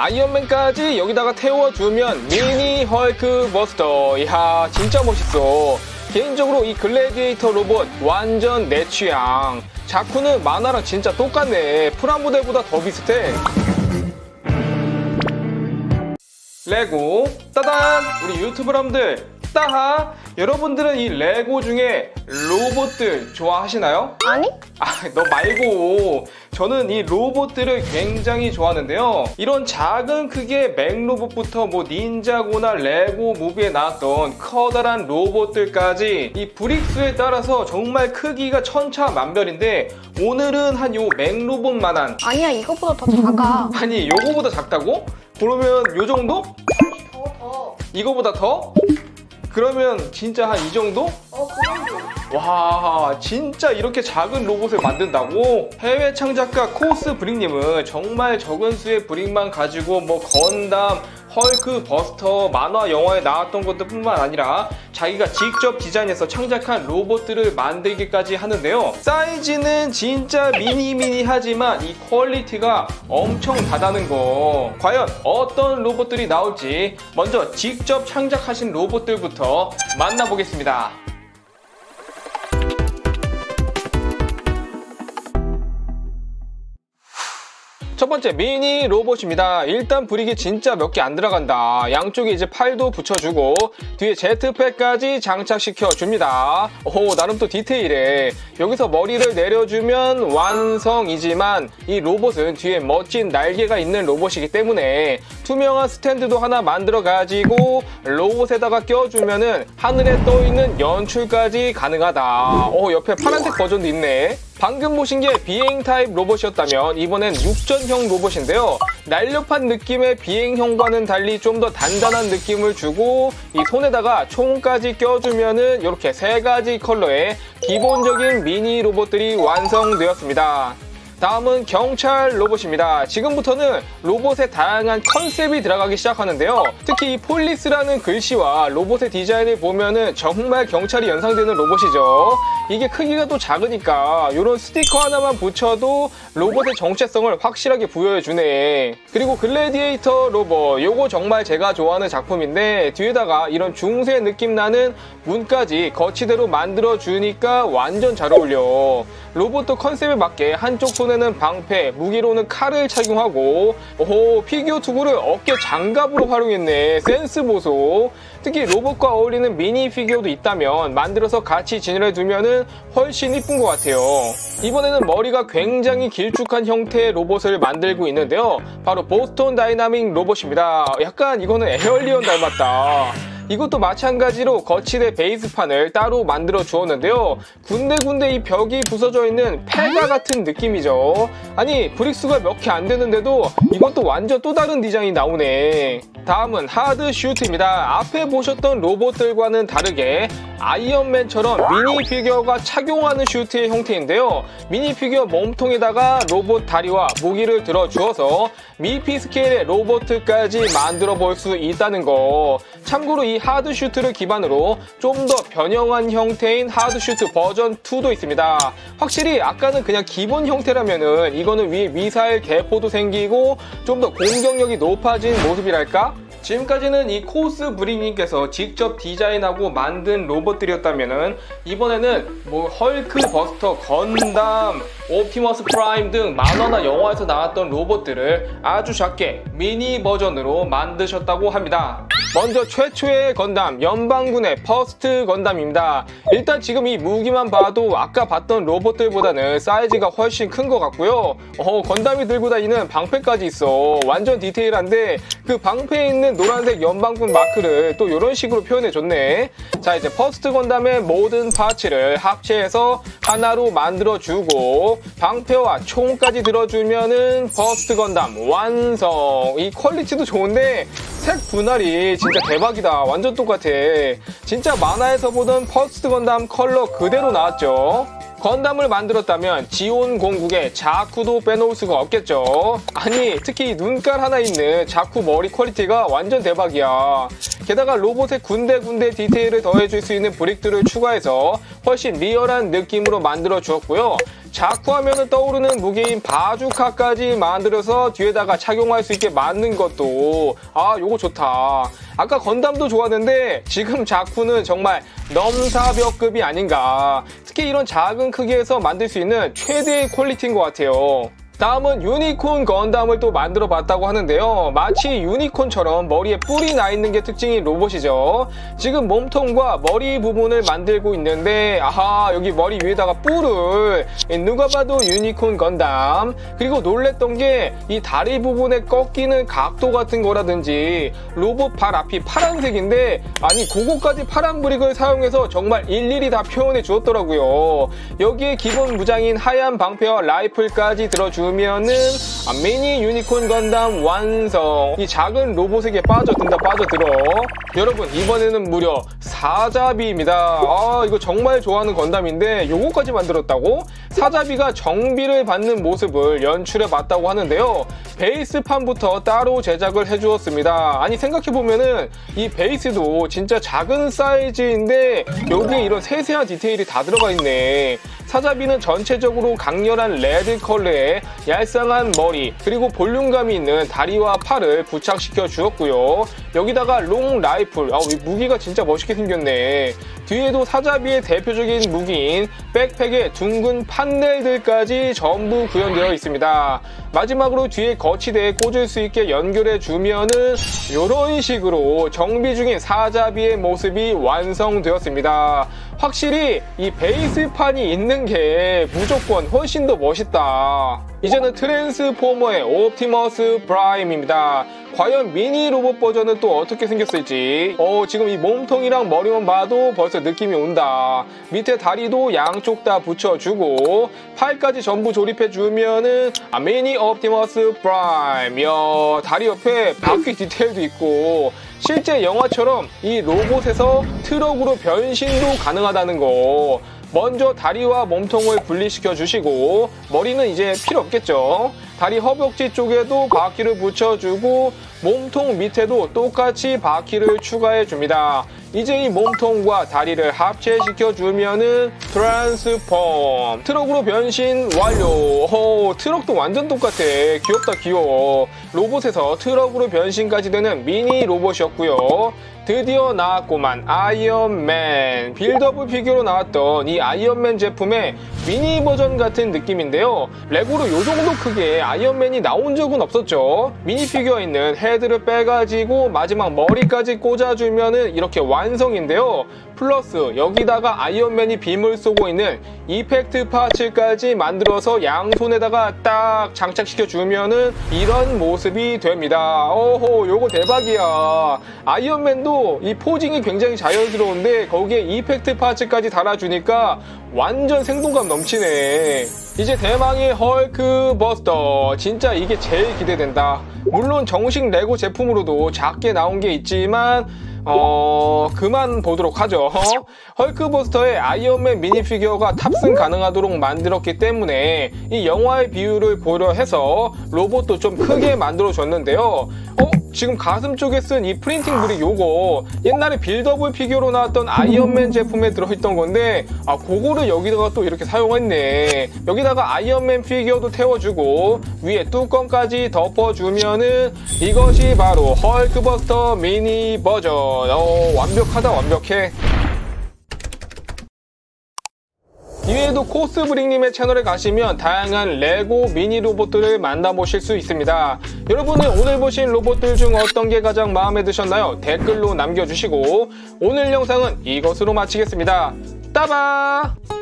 아이언맨까지 여기다가 태워주면 미니 헐크 버스터. 이야, 진짜 멋있어. 개인적으로 이 글래디에이터 로봇 완전 내 취향. 자쿠는 만화랑 진짜 똑같네. 프라모델보다 더 비슷해. 레고 따단 우리 유튜브 여러분들 따하 여러분들은 이 레고 중에 로봇들 좋아하시나요? 아니? 아, 너 말고 저는 이 로봇들을 굉장히 좋아하는데요. 이런 작은 크기의 맥로봇부터 뭐 닌자고나 레고 무비에 나왔던 커다란 로봇들까지 이 브릭스에 따라서 정말 크기가 천차만별인데 오늘은 한 요 맥로봇만한 아니야 이것보다 더 작아. 아니 요거보다 작다고? 그러면 요 정도? 아니 더 더. 이거보다 더? 그러면 진짜 한 이 정도? 어 그 정도. 와 진짜 이렇게 작은 로봇을 만든다고? 해외 창작가 코스 브릭님은 정말 적은 수의 brick만 가지고 뭐 건담, 헐크, 버스터, 만화, 영화에 나왔던 것들 뿐만 아니라 자기가 직접 디자인해서 창작한 로봇들을 만들기까지 하는데요. 사이즈는 진짜 미니미니하지만 이 퀄리티가 엄청 다다는 거. 과연 어떤 로봇들이 나올지 먼저 직접 창작하신 로봇들부터 만나보겠습니다 첫 번째 미니 로봇입니다. 일단 brick이 진짜 몇 개 안 들어간다. 양쪽에 이제 팔도 붙여주고 뒤에 jetpack까지 장착시켜 줍니다. 오 나름 또 디테일해. 여기서 머리를 내려주면 완성이지만 이 로봇은 뒤에 멋진 날개가 있는 로봇이기 때문에 투명한 스탠드도 하나 만들어 가지고 로봇에다가 껴주면은 하늘에 떠 있는 연출까지 가능하다. 오 옆에 파란색 버전도 있네. 방금 보신 게 비행 타입 로봇이었다면 이번엔 육전형 로봇인데요. 날렵한 느낌의 비행형과는 달리 좀 더 단단한 느낌을 주고 이 손에다가 총까지 껴주면은 이렇게 세 가지 컬러의 기본적인 미니 로봇들이 완성되었습니다. 다음은 경찰 로봇입니다. 지금부터는 로봇의 다양한 컨셉이 들어가기 시작하는데요. 특히 이 police라는 글씨와 로봇의 디자인을 보면은 정말 경찰이 연상되는 로봇이죠. 이게 크기가 또 작으니까 이런 스티커 하나만 붙여도 로봇의 정체성을 확실하게 부여해주네. 그리고 글래디에이터 로봇, 요거 정말 제가 좋아하는 작품인데 뒤에다가 이런 중세 느낌 나는 문까지 거치대로 만들어주니까 완전 잘 어울려. 로봇도 컨셉에 맞게 한쪽 손 에는 방패, 무기로는 칼을 착용하고 오 피규어 투구를 어깨 장갑으로 활용했네. 센스 보소. 특히 로봇과 어울리는 미니 피규어도 있다면 만들어서 같이 진열해 두면은 훨씬 이쁜 것 같아요. 이번에는 머리가 굉장히 길쭉한 형태의 로봇을 만들고 있는데요. 바로 보스톤 다이나믹 로봇입니다. 약간 이거는 에어리언 닮았다. 이것도 마찬가지로 거치대 베이스판을 따로 만들어 주었는데요. 군데군데 이 벽이 부서져 있는 폐가 같은 느낌이죠. 아니 bricks가 몇 개 안 되는데도 이것도 완전 또 다른 디자인이 나오네. 다음은 하드 슈트입니다. 앞에 보셨던 로봇들과는 다르게 아이언맨처럼 미니 피규어가 착용하는 슈트의 형태인데요. 미니 피규어 몸통에다가 로봇 다리와 무기를 들어 주어서 미피 스케일의 로봇까지 만들어 볼 수 있다는 거. 참고로 이 hard suit를 기반으로 좀 더 변형한 형태인 hard suit 버전 2도 있습니다. 확실히 아까는 그냥 기본 형태라면은 이거는 위에 미사일 대포도 생기고 좀 더 공격력이 높아진 모습이랄까? 지금까지는 이 코스 브링님께서 직접 디자인하고 만든 로봇들이었다면은 이번에는 뭐 헐크 버스터, 건담, 옵티머스 프라임 등 만화나 영화에서 나왔던 로봇들을 아주 작게 미니 버전으로 만드셨다고 합니다. 먼저 최초의 건담 연방군의 퍼스트 건담입니다. 일단 지금 이 무기만 봐도 아까 봤던 로봇들보다는 사이즈가 훨씬 큰 것 같고요. 어, 건담이 들고 다니는 방패까지 있어. 완전 디테일한데 그 방패에 있는 노란색 연방군 마크를 또 이런 식으로 표현해줬네. 자 이제 퍼스트 건담의 모든 parts를 합체해서 하나로 만들어주고 방패와 총까지 들어주면은 퍼스트 건담 완성. 이 퀄리티도 좋은데 색 분할이 진짜 대박이다. 완전 똑같아. 진짜 만화에서 보던 퍼스트 건담 컬러 그대로 나왔죠. 건담을 만들었다면 지온 공국의 자쿠도 빼놓을 수가 없겠죠. 아니 특히 눈깔 하나 있는 자쿠 머리 퀄리티가 완전 대박이야. 게다가 로봇의 군데군데 디테일을 더해줄 수 있는 brick들을 추가해서 훨씬 리얼한 느낌으로 만들어 주었고요. 자쿠 하면 떠오르는 무기인 바주카까지 만들어서 뒤에다가 착용할 수 있게 만든 것도 아 요거 좋다. 아까 건담도 좋았는데 지금 자쿠는 정말 넘사벽급이 아닌가. 특히 이런 작은 크기에서 만들 수 있는 최대의 퀄리티인 것 같아요. 다음은 유니콘 건담을 또 만들어 봤다고 하는데요. 마치 유니콘처럼 머리에 뿔이 나 있는 게 특징인 로봇이죠. 지금 몸통과 머리 부분을 만들고 있는데 아하 여기 머리 위에다가 뿔을 누가 봐도 유니콘 건담 그리고 놀랬던 게 이 다리 부분에 꺾이는 각도 같은 거라든지 로봇 발 앞이 파란색인데 아니 그거까지 파란 brick을 사용해서 정말 일일이 다 표현해 주었더라고요. 여기에 기본 무장인 하얀 방패와 라이플까지 들어 주면은 아, 미니 유니콘 건담 완성. 이 작은 로봇에게 빠져든다 빠져들어. 여러분 이번에는 무려 사자비입니다. 아 이거 정말 좋아하는 건담인데 요거까지 만들었다고? 사자비가 정비를 받는 모습을 연출해 봤다고 하는데요. 베이스판부터 따로 제작을 해주었습니다. 아니 생각해보면은 이 베이스도 진짜 작은 사이즈인데 여기에 이런 세세한 디테일이 다 들어가 있네. 사자비는 전체적으로 강렬한 레드 컬러에 얄쌍한 머리 그리고 볼륨감이 있는 다리와 팔을 부착시켜 주었고요. 여기다가 long rifle, 아, 이 무기가 진짜 멋있게 생겼네. 뒤에도 사자비의 대표적인 무기인 백팩에 둥근 판넬들까지 전부 구현되어 있습니다. 마지막으로 뒤에 거치대에 꽂을 수 있게 연결해 주면은 이런 식으로 정비 중인 사자비의 모습이 완성되었습니다. 확실히 이 베이스판이 있는 게 무조건 훨씬 더 멋있다. 이제는 트랜스포머의 옵티머스 프라임입니다. 과연 미니 로봇 버전은 또 어떻게 생겼을지. 어, 지금 이 몸통이랑 머리만 봐도 벌써 느낌이 온다. 밑에 다리도 양쪽 다 붙여주고 팔까지 전부 조립해주면은 아, 미니 옵티머스 프라임. 야, 다리 옆에 바퀴 디테일도 있고 실제 영화처럼 이 로봇에서 트럭으로 변신도 가능하다는 거. 먼저 다리와 몸통을 분리시켜 주시고 머리는 이제 필요 없겠죠. 다리 허벅지 쪽에도 바퀴를 붙여주고 몸통 밑에도 똑같이 바퀴를 추가해 줍니다. 이제 이 몸통과 다리를 합체시켜 주면은 transform 트럭으로 변신 완료. 호, 트럭도 완전 똑같아. 귀엽다 귀여워. 로봇에서 트럭으로 변신까지 되는 미니 로봇이었고요. 드디어 나왔고만 아이언맨 buildable 피규어로 나왔던 이 아이언맨 제품의 미니 버전 같은 느낌인데요 레고로 요 정도 크기의 아이언맨이 나온 적은 없었죠. 미니 피규어 있는 헤드를 빼가지고 마지막 머리까지 꽂아주면은 이렇게 완성인데요 플러스 여기다가 아이언맨이 빔을 쏘고 있는 이펙트 파츠까지 만들어서 양손에다가 딱 장착시켜 주면은 이런 모습이 됩니다 오호 요거 대박이야 아이언맨도 이 포징이 굉장히 자연스러운데 거기에 이펙트 파츠까지 달아주니까 완전 생동감 넘치네. 이제 대망의 헐크 버스터. 진짜 이게 제일 기대된다. 물론 정식 레고 제품으로도 작게 나온 게 있지만 어, 그만 보도록 하죠. 헐크버스터의 아이언맨 미니피규어가 탑승 가능하도록 만들었기 때문에 이 영화의 비율을 고려해서 로봇도 좀 크게 만들어줬는데요. 어? 지금 가슴 쪽에 쓴 이 프린팅 물이 요거 옛날에 buildable 피규어로 나왔던 아이언맨 제품에 들어있던 건데 아 그거를 여기다가 또 이렇게 사용했네. 여기다가 아이언맨 피규어도 태워주고 위에 뚜껑까지 덮어주면은 이것이 바로 헐크버스터 미니 버전 어 완벽하다 완벽해 이외에도 코스브링님의 채널에 가시면 다양한 레고 미니 로봇들을 만나보실 수 있습니다. 여러분은 오늘 보신 로봇들 중 어떤 게 가장 마음에 드셨나요? 댓글로 남겨주시고 오늘 영상은 이것으로 마치겠습니다. 따바!